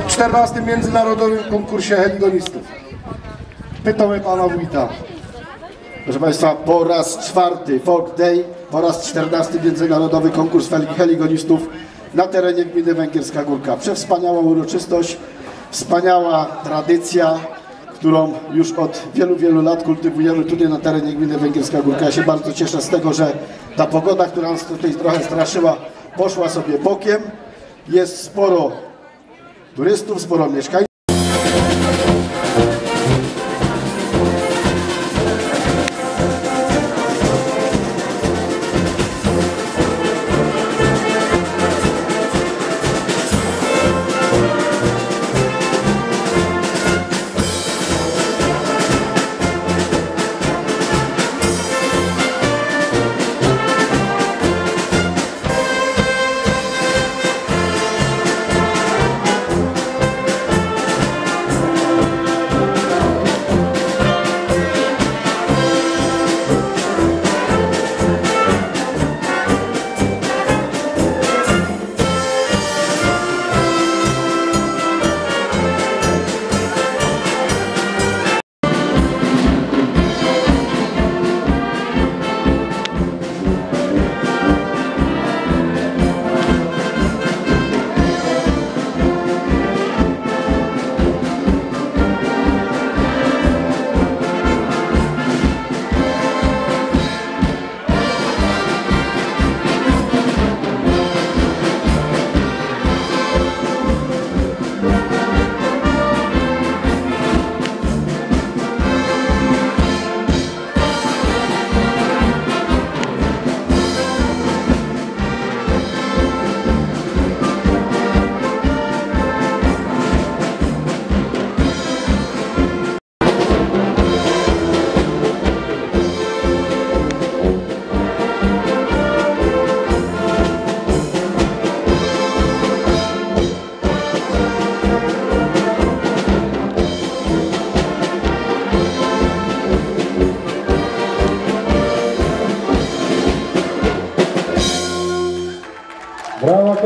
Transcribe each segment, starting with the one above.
14 Międzynarodowym Konkursie Heligonistów. Pytamy Pana Wójta. Proszę Państwa, po raz czwarty Folk Day, po raz czternasty Międzynarodowy Konkurs Heli- Heligonistów na terenie gminy Węgierska Górka. Przewspaniała uroczystość, wspaniała tradycja, którą już od wielu, wielu lat kultywujemy tutaj na terenie gminy Węgierska Górka. Ja się bardzo cieszę z tego, że ta pogoda, która nas tutaj trochę straszyła, poszła sobie bokiem. Jest sporo turystów, sporo mieszkańców.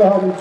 Alkohol